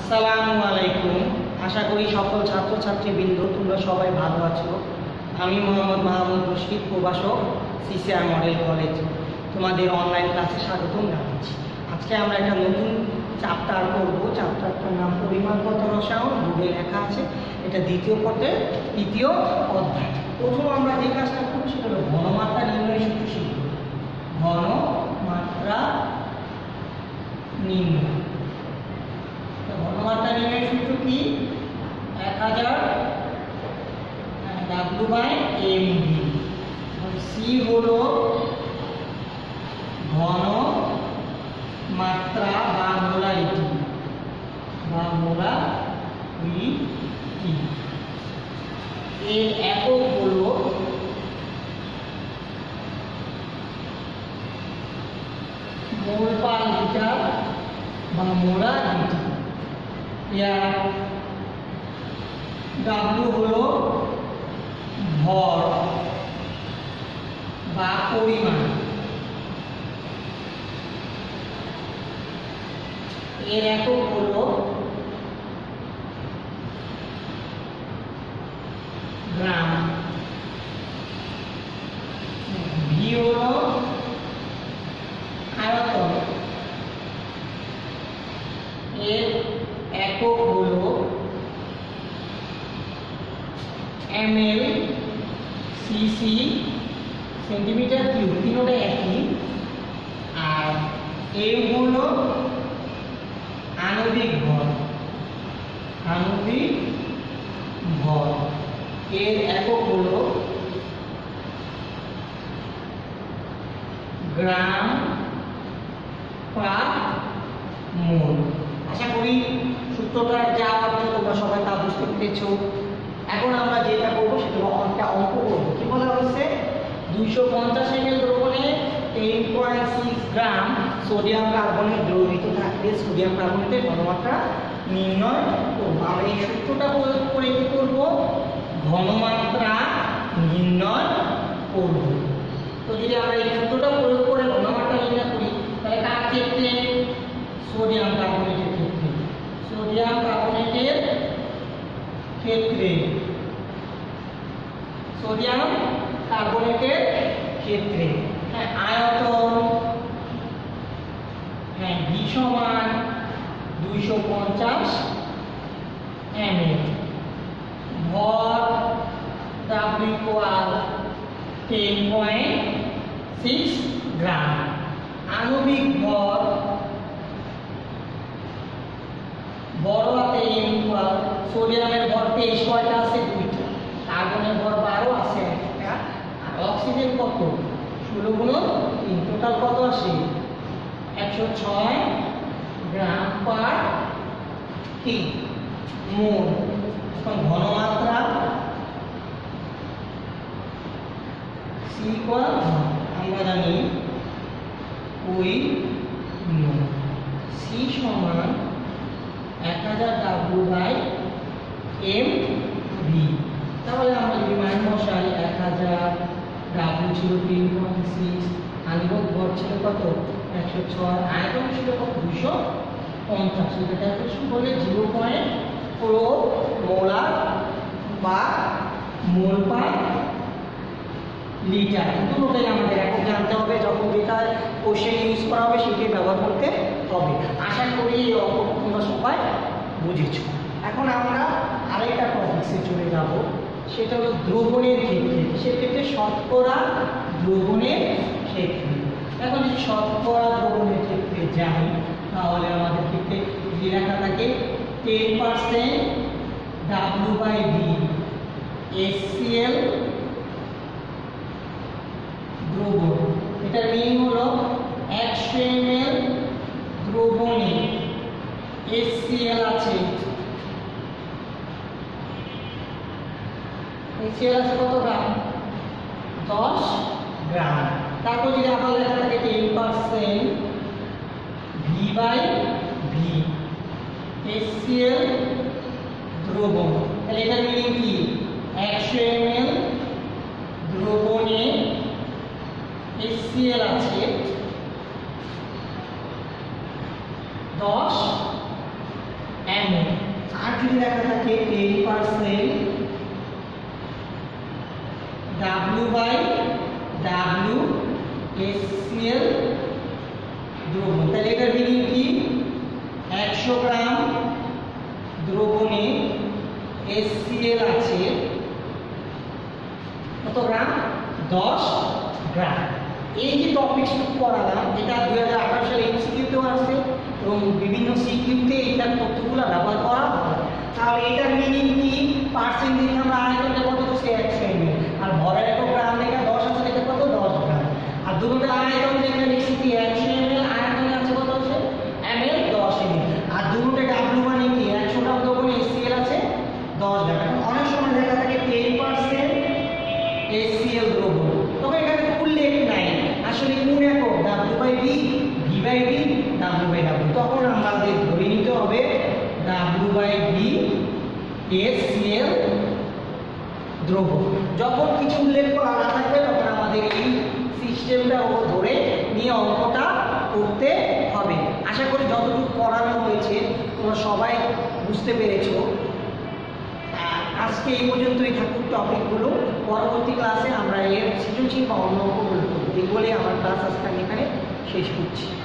আসসালামু আলাইকুম। আশা করি সকল ছাত্রছাত্রীবৃন্দ, তোমরা সবাই ভালো আছো। আমি মোহাম্মদ মাহমুদ রশিদ, প্রভাষক সিসিআর মডেল কলেজ তোমাদের অনলাইন ক্লাসে স্বাগতম জানাচ্ছি। আজকে আমরা একটা নতুন চ্যাপ্টার করব চ্যাপ্টারটার নাম পরিমাণগত রসায়ন। বুকে লেখা আছে। এটা দ্বিতীয় পথে তৃতীয় অধ্যায়। প্রথম আমরা যে কাজটা করব সেটা হলো ঘনমাত্রা নির্ণয় সূত্র শিখব ঘনমাত্রা নির্ণয় তো ঘনমাত্রা নির্ণয় সূত্র কি এক হাজার W by M D C হলো ঘন মাত্রা বা মোলারিটি বা মোলারিটি এর একক হলো মোল পার লিটার বা মোলা লিটার ইয়ার ডাব্লু হলো ভর বা পরিমাণ এর একক হলো গ্রাম ভি হলো আয়তন এর একক হলো এমএল সিসি সেন্টিমিটার কিউব তিনোটা একই। আর এম হলো আণবিক ভর আণবিক ভর এর একক হলো গ্রাম পার মোল। আশা করি সূত্রটা যা অর্থ তোমরা সবাই তা বুঝতে পেরেছ। এখন আমরা যেটা করব সেটা একটা অঙ্ক করব। দুইশো পঞ্চাশ এমএল দ্রবণে ten point six gram sodium carbonate দ্রবীভূত থাকলে সোডিয়াম কার্বনেটের ঘনমাত্রা নির্ণয় করব। আমরা এই সূত্রটা প্রয়োগ করে কি করব। ঘনমাত্রা নির্ণয় করব। তো যদি আমরা এই সূত্রটা প্রয়োগ করে ঘনমাত্রা নির্ণয় করি তাহলে কার ক্ষেত্রে সোডিয়াম কার্বনেটের ক্ষেত্রে সোডিয়াম কার্বনেটের ক্ষেত্রে সোডিয়াম কার্বনেটের ক্ষেত্রে হ্যাঁ আয়তন হ্যাঁ ভি সমান দুইশো পঞ্চাশ এমএল ভর টেন পয়েন্ট সিক্স গ্রাম। আণবিক ভর বড় হাতে এম সোডিয়ামের ভর তেইশ কয়টা আছে দুইটা কার্বনের ভর বারো আছে একটা আর অক্সিজেন ষোলো গুণ তিন। টোটাল কত আসে? একশো ছয় গ্রাম পার কি মোল এখন ঘনমাত্রা সি আমরা জানি ওই সি সমান এক হাজার ডাব্লু বাই এম ভি তাহলে আমরা যদি মান বসাই এক হাজার ডাব্লু ছিল তিন পয়েন্ট সিক্স আণবিক ভর ছিল কত একশো ছয় আয়তন ছিল কত দুশো পঞ্চাশ এটা ক্যালকুলেশন করলে জিরো পয়েন্ট ফোর মোলার বা মোল পার লিটার দুটোটাই আমাদের এখন জানতে হবে যখন যেটা কোশ্চেন ইউজ করা হবে সেটাই ব্যবহার করতে হবে আশা করি এই অঙ্কটা তোমরা সবাই বুঝেছ এখন আমরা আরেকটা টপিক্সে চলে যাব সেটা হলো দ্রবণের ক্ষেত্রে। সেক্ষেত্রে শতকরা দ্রবণের ক্ষেত্রে। এখন যদি শতকরা দ্রবণের ক্ষেত্রে যাই, তাহলে আমাদের ক্ষেত্রে যে লেখা থাকে ten percent W by B SCL দ্রবণ। এটার মিনিং হলো একশো এমএল দ্রবণে এসসিএল আছে এসসিএল আছে কত গ্রাম? দশ? গ্রাম। তারপর যদি আবার লেখা থাকে ten percent V by V SCL দ্রবণ। তাহলে এটার মিনিং কি? একশো এমএল দ্রবণে এসসিএল আছে। দশ এম যদি লেখা থাকে ten percent W by W SCL দ্রবণ তাহলে এটার মিনিং কি? একশো গ্রাম দ্রবণে এসসিএল আছে। কত গ্রাম? দশ গ্রাম। এই যে টপিকসটুকু পড়ালাম, এটা দুই হাজার আঠারো সালে এমসিকিউতেও আসছে এবং বিভিন্ন সিকিউতে এইটার তথ্যগুলো ব্যবহার করা হয় তাহলে এটার মিনিং কি? পার্সেন্ট দিকে আমরা আয়তনটা কত করছি একশো এমএল আর ভরের একক গ্রাম লেখা দশ আছে লেখা কত দশ গ্রাম আর দুটো আয়তন লেখা লিখছি কি একশো এমএল আয়তনে আছে কত আছে এমএল দশ এমএল আর দুটো ডাব্লু মানে কি একশো গ্রাম দ্রবণে এসসিএল আছে দশ গ্রাম অনেক সময় লেখা থাকে টেন পার্সেন্ট এসসিএল দ্রবণ তবে এখানে উল্লেখ নাই আসলে কোন একক by V by B W by W তখন আমাদের ধরে নিতে হবে ডাব্লিউ বাই বি এসসিএল দ্রবণ যখন কিছু উল্লেখ করা না থাকবে, তখন আমাদের এই সিস্টেমটা ও ধরে নিয়ে অঙ্কটা করতে হবে। আশা করি যতটুকু পড়ানো হয়েছে, তোমরা সবাই বুঝতে পেরেছ। আজকে এই পর্যন্তই থাকুক টপিকগুলো। পরবর্তী ক্লাসে আমরা এর সৃজনশীল বা অন্য অঙ্কগুলো এই বলে আমার ক্লাস আজকে এখানে que a gente